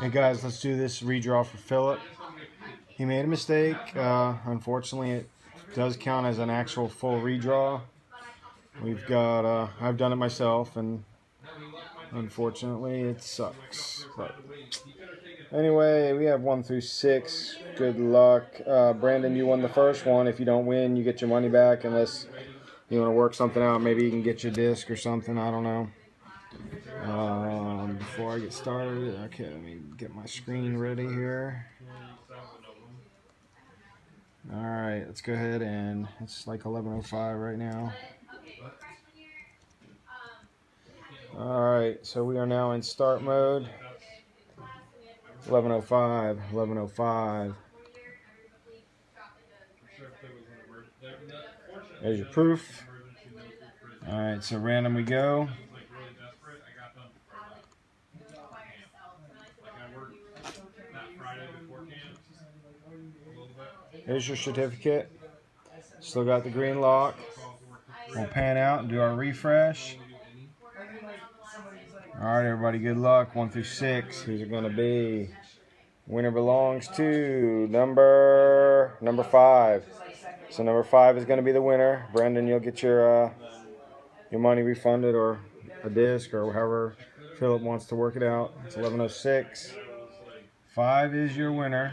Hey guys, let's do this redraw for Phillip. He made a mistake. Uh, unfortunately, it does count as an actual full redraw. We've got, uh, I've done it myself, and unfortunately, it sucks. But anyway, we have one through six. Good luck. Uh, Brandon, you won the first one. If you don't win, you get your money back unless you want to work something out. Maybe you can get your disc or something. I don't know. Before I get started, okay, let me get my screen ready here. All right, let's go ahead and it's like 11:05 right now. All right, so we are now in start mode. 11:05, 11:05. There's your proof. All right, so random we go. Here's your certificate. Still got the green lock. We'll pan out and do our refresh. All right, everybody, good luck. One through six. Who's it going to be? Winner belongs to number number five. So number five is going to be the winner. Brendan, you'll get your uh, your money refunded or a disc or however Phillip wants to work it out. It's 11:06. Five is your winner.